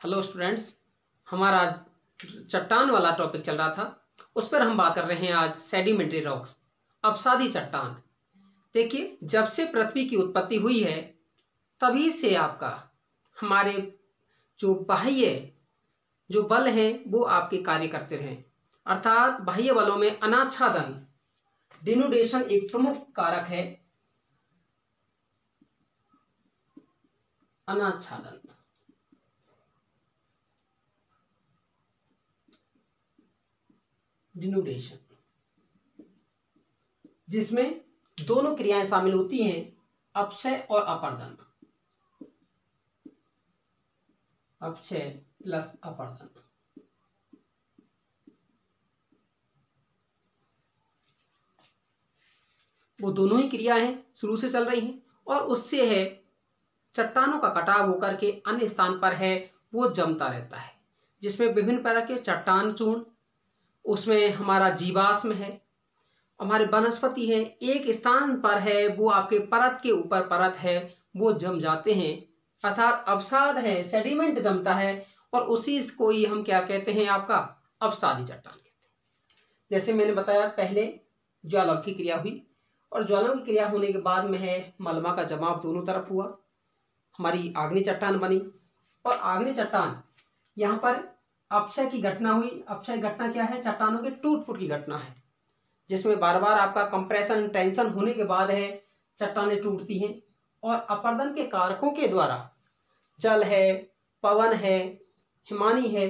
Hello students हमारा चट्टान वाला टॉपिक चल रहा था। उस पर हम बात कर रहे हैं आज सेडिमेंट्री रॉक्स अवसादी चट्टान। देखिए, जब से पृथ्वी की उत्पत्ति हुई है, तभी से आपका, हमारे जो बाह्य, जो बल हैं, वो आपके कार्य करते रहे। अर्थात बाह्य बलों में अनाच्छादन डिनोडेशन एक प्रमुख कारक है। अनाच्छादन। डिनोडेशन, जिसमें दोनों क्रियाएँ शामिल होती हैं अपक्षय और अपर्दन। अपक्षय प्लस अपर्दन। वो दोनों ही क्रियाएँ शुरू से चल रही हैं, और उससे है, चट्टानों का कटाव होकर के अन्य स्थान पर है, वो जमता रहता है, जिसमें विभिन्न प्रकार के चट्टान चूर्ण उसमें हमारा जीवाश्म है, हमारे वनस्पति है, एक स्थान पर है, वो आपके परत के ऊपर परत है, वो जम जाते हैं। अर्थात अवसाद है, सेडिमेंट जमता है, और उसी को ही हम क्या कहते हैं आपका? अवसादी चट्टान कहते हैं। जैसे मैंने बताया, पहले ज्वालामुखी क्रिया हुई, और ज्वालामुखी क्रिया होने के बाद में है, मलमा का जमाव दोनों तरफ़ हुआ, हमारी आग्नि चट्टान बनी, और आग्नि चट्टान यहाँ पर अपक्षय की घटना हुई। अपक्षय घटना क्या है? चट्टानों के टूट फूट की घटना है, जिसमें बार बार आपका कंप्रेशन टेंशन होने के बाद है, चट्टानें टूटती हैं और अपर्दन के कारकों के द्वारा जल है, पवन है, हिमानी है,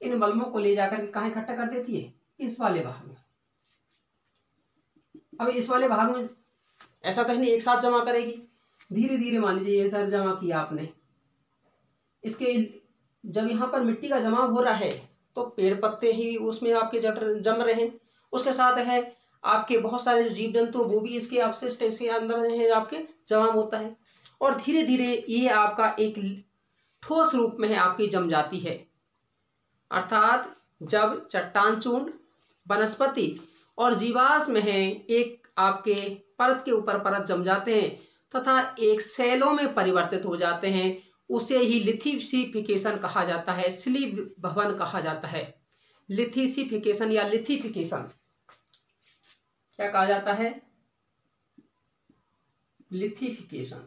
इन बल्बों को ले जाकर के कहा इकट्ठा कर देती है? इस वाले भाग में। अब इस वाले भाग में ऐसा तो नहीं एक साथ जमा करेगी। धीरे धीरे मान लीजिए, ये सर जमा किया आपने। इसके जब यहाँ पर मिट्टी का जमाव हो रहा है तो पेड़ पत्ते ही उसमें आपके जट जम रहे हैं। उसके साथ है, आपके बहुत सारे जो जीव जंतु वो भी इसके अवशिष्ट इसके अंदर है, आपके जमाव होता है। और धीरे धीरे ये आपका एक ठोस रूप में है, आपकी जम जाती है। अर्थात जब चट्टान चूर्ण वनस्पति और जीवाश में है, एक आपके परत के ऊपर परत जम जाते हैं, तथा एक सेलों में परिवर्तित हो जाते हैं उसे ही लिथिसिफिकेशन कहा जाता है स्लीब भवन कहा जाता है। लिथिसिफिकेशन या लिथिफिकेशन क्या कहा जाता है? लिथिफिकेशन।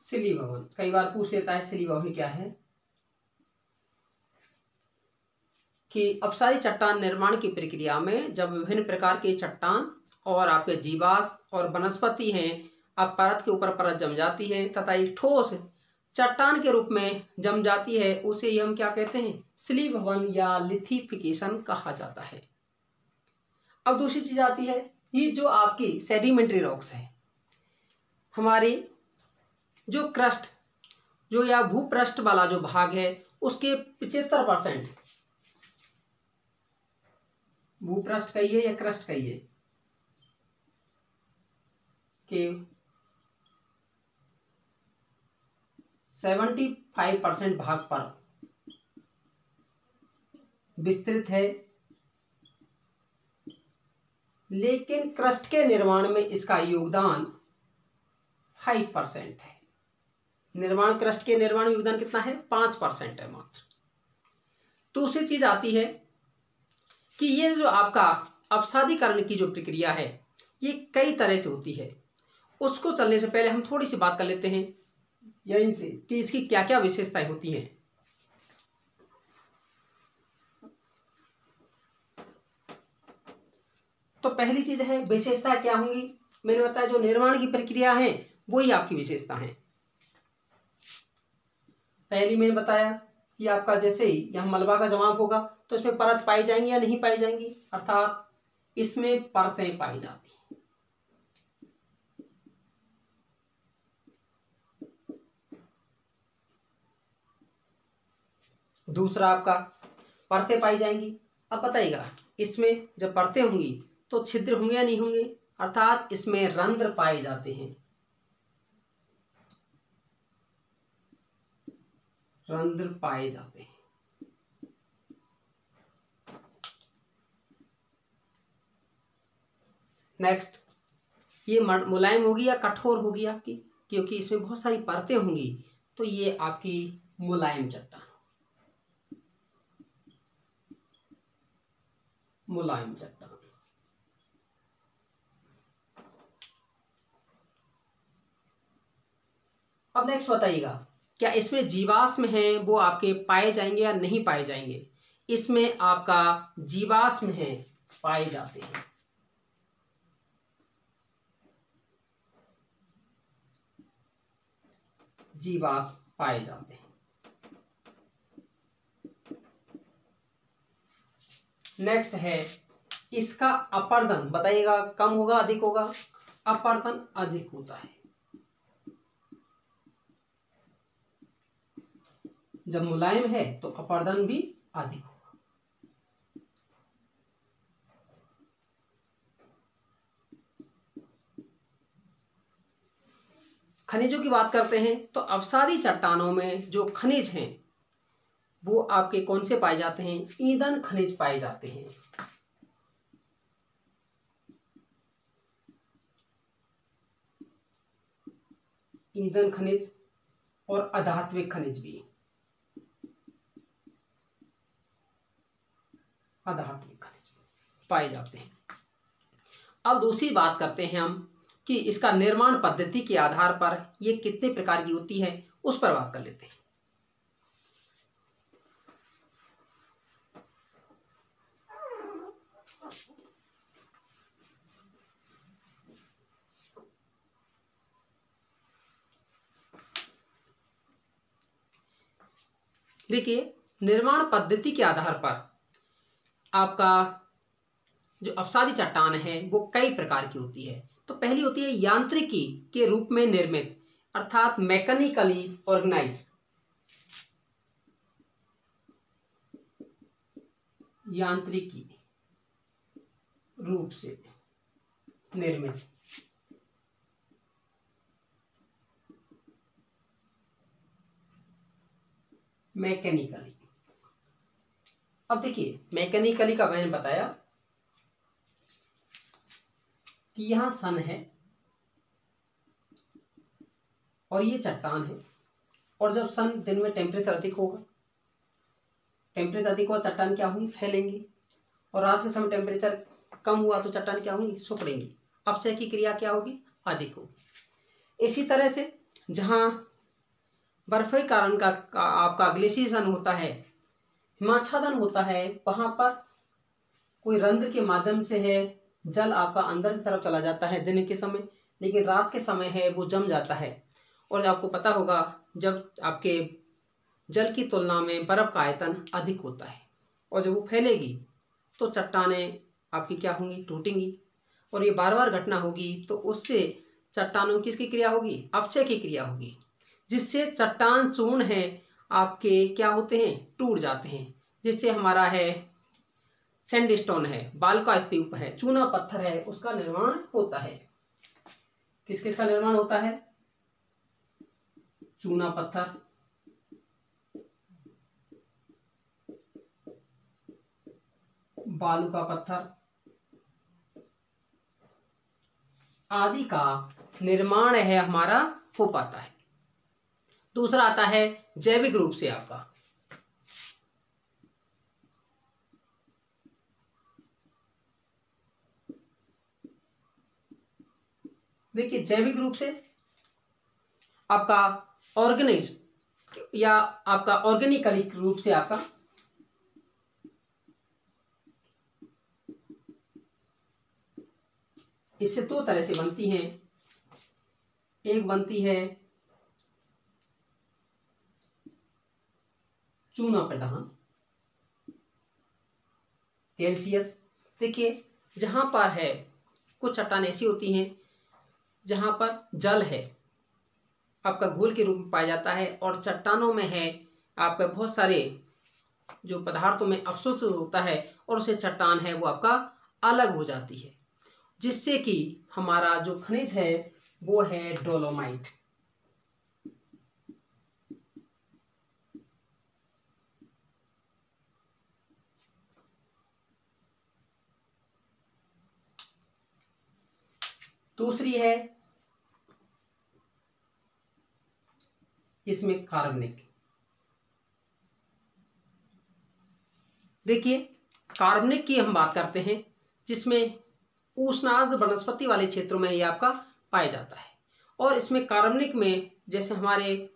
सिली भवन कई बार पूछ लेता है सिली भवन क्या है? कि अपसारी चट्टान निर्माण की प्रक्रिया में जब विभिन्न प्रकार के चट्टान और आपके जीवास और वनस्पति हैं, अब परत के ऊपर परत जम जाती है तथा एक ठोस चट्टान के रूप में जम जाती है, उसे हम क्या कहते हैं? स्ली भवन या लिथिफिकेशन कहा जाता है। अब दूसरी चीज़ आती है, ये जो आपकी सेडिमेंट्री रॉक्स है, हमारी जो क्रस्ट जो या भूपृष्ठ वाला जो भाग है, उसके पिछहत्तर परसेंट भूपृष्ठ कहिए या क्रस्ट कहिए? कि सेवेंटी फाइव परसेंट भाग पर विस्तृत है। लेकिन क्रस्ट के निर्माण में इसका योगदान फाइव परसेंट है। निर्माण, क्रस्ट के निर्माण योगदान कितना है? पाँच परसेंट है मात्र। दूसरी चीज़ आती है कि ये जो आपका अपसादीकरण की जो प्रक्रिया है, ये कई तरह से होती है। उसको चलने से पहले हम थोड़ी सी बात कर लेते हैं, यहीं से कि इसकी क्या क्या विशेषताएँ होती हैं। तो पहली चीज़ है, विशेषता क्या होंगी? मैंने बताया जो निर्माण की प्रक्रिया है, वही आपकी विशेषता है। पहली मैंने बताया कि आपका जैसे ही यहाँ मलबा का जमाव होगा तो इसमें परत पाई जाएँगी या नहीं पाई जाएँगी? अर्थात इसमें परतें पाई जाती दूसरा आपका, परतें पाई जाएँगी। अब बताइएगा, इसमें जब परतें होंगी तो छिद्र होंगे या नहीं होंगे? अर्थात इसमें रंध्र पाए जाते हैं। रंध्र पाए जाते हैं। नेक्स्ट ये मुलायम होगी या कठोर होगी आपकी? क्योंकि इसमें बहुत सारी परतें होंगी तो ये आपकी मुलायम चट्टान मुलायम चट्टान। अब नेक्स्ट बताइएगा। क्या इसमें जीवाश्म है, वो आपके पाए जाएँगे या नहीं पाए जाएँगे? इसमें आपका जीवाश्म है, पाए जाते हैं। जीवाश्म पाए जाते हैं। नेक्स्ट है, इसका अपर्दन। बताइएगा, कम होगा, अधिक होगा? अपर्दन अधिक होता है। जब मुलायम है तो अपर्दन भी अधिक होगा खनिजों की बात करते हैं तो अवसादी चट्टानों में जो खनिज हैं, वो आपके कौन से पाए जाते हैं? ईंधन खनिज पाए जाते हैं। ईंधन खनिज और अधात्विक खनिज भी। अधात्विक खनिज पाए जाते हैं। अब दूसरी बात करते हैं हम कि इसका निर्माण पद्धति के आधार पर यह कितने प्रकार की होती है, उस पर बात कर लेते हैं। देखिए, निर्माण पद्धति के आधार पर आपका जो अवसादी चट्टान है, वो कई प्रकार की होती है। तो पहली होती है यांत्रिकी के रूप में निर्मित, अर्थात मैकेनिकली ऑर्गेनाइज यांत्रिकी रूप से निर्मित। मैकेनिकली। अब देखिए मैकेनिकली का मैंने बताया कि यहाँ सन है और ये चट्टान है। और जब सन दिन में टेम्परेचर अधिक होगा टेम्परेचर अधिक हुआ चट्टान क्या होंगी? फैलेंगी। और रात के समय टेम्परेचर कम हुआ तो चट्टान क्या होंगी? सुखड़ेंगी। अपचय की क्रिया क्या होगी? अधिक होगी। इसी तरह से जहाँ बर्फ़ी कारण का, का आपका ग्लेशियसन होता है हिमाच्छादन होता है, वहाँ पर कोई रंध्र के माध्यम से है, जल आपका अंदर की तरफ़ चला जाता है दिन के समय, लेकिन रात के समय है, वो जम जाता है। और आपको पता होगा, जब आपके जल की तुलना में बर्फ़ का आयतन अधिक होता है, और जब वो फैलेगी तो चट्टानें आपकी क्या होंगी? टूटेंगी। और ये बार बार घटना होगी तो उससे चट्टानों किसकी क्रिया होगी? अपचय की क्रिया होगी, जिससे चट्टान चूर्ण है आपके क्या होते हैं? टूट जाते हैं। जिससे हमारा है सैंडस्टोन है, बाल का स्तूप है, चूना पत्थर है, उसका निर्माण होता है। किस किस का निर्माण होता है? चूना पत्थर। बालू का पत्थर। आदि का निर्माण है, हमारा हो पाता है। दूसरा आता है जैविक रूप से आपका। देखिए, जैविक रूप से आपका ऑर्गेनाइज या आपका ऑर्गेनिकली रूप से आपका इससे दो तो तरह से बनती हैं। एक बनती है चूना प्रधान कैल्सियस देखिए, जहाँ पर है, कुछ चट्टान ऐसी होती हैं, जहाँ पर जल है, आपका घोल के रूप में पाया जाता है, और चट्टानों में है, आपका बहुत सारे जो पदार्थों में अवशोष होता है, और उसे चट्टान है, वो आपका अलग हो जाती है, जिससे कि हमारा जो खनिज है, वो है डोलोमाइट। दूसरी है इसमें कार्बनिक। देखिए, कार्बनिक की हम बात करते हैं, जिसमें उष्णार्ध वनस्पति वाले क्षेत्रों में ये आपका पाया जाता है। और इसमें कार्बनिक में जैसे हमारे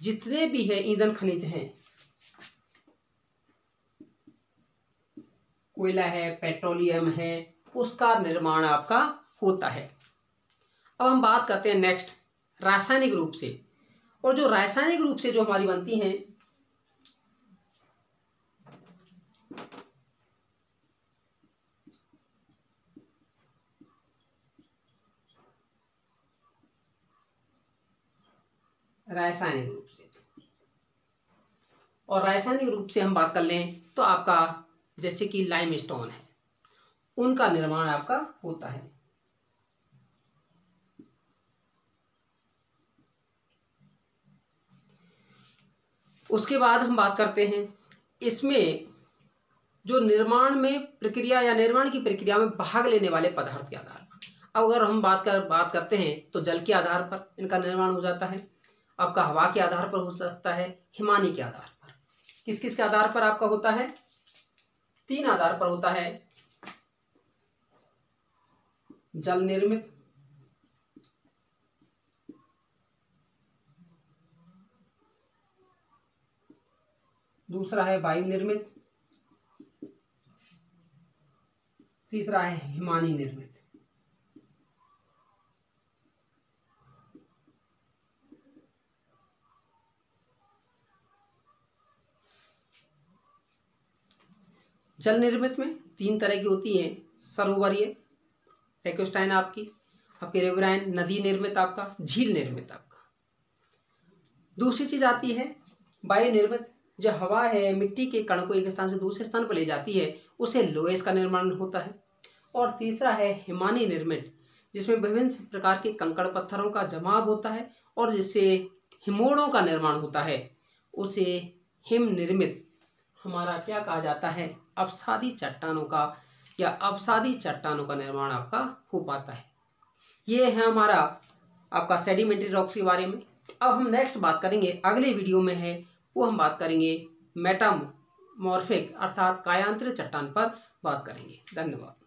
जितने भी है, ईंधन खनिज हैं, कोयला है, पेट्रोलियम है, उसका निर्माण आपका होता है। अब हम बात करते हैं नेक्स्ट रासायनिक रूप से। और जो रासायनिक रूप से जो हमारी बनती हैं, रासायनिक रूप से। और रासायनिक रूप से हम बात कर लें तो आपका, जैसे कि लाइम स्टोन है, उनका निर्माण आपका होता है। उसके बाद हम बात करते हैं इसमें जो निर्माण में प्रक्रिया या निर्माण की प्रक्रिया में भाग लेने वाले पदार्थ के आधार पर। अब अगर हम बात कर, बात करते हैं तो जल के आधार पर इनका निर्माण हो जाता है। आपका हवा के आधार पर हो सकता है, हिमानी के आधार पर। किस किस के आधार पर आपका होता है? तीन आधार पर होता है जल निर्मित दूसरा है वायु निर्मित तीसरा है हिमानी निर्मित। जल निर्मित में तीन तरह की होती है सरोवरीय लेकोस्टाइन आपकी आपकी रेवराइन नदी निर्मित आपका, झील निर्मित आपका। दूसरी चीज़ आती है वायु निर्मित जो हवा है, मिट्टी के कण को एक स्थान से दूसरे स्थान पर ले जाती है, उसे लोएस का निर्माण होता है। और तीसरा है हिमानी निर्मित, जिसमें विभिन्न प्रकार के कंकड़ पत्थरों का जमाव होता है और जिससे हिमोड़ों का निर्माण होता है। उसे हिम निर्मित हमारा क्या कहा जाता है? अवसादी चट्टानों का या अवसादी चट्टानों का निर्माण आपका हो पाता है। ये है हमारा, आपका सेडिमेंट्री रॉक्स के बारे में। अब हम नेक्स्ट बात करेंगे। अगले वीडियो में है वो हम बात करेंगे मेटामॉर्फिक अर्थात कायांत्र चट्टान पर बात करेंगे। धन्यवाद।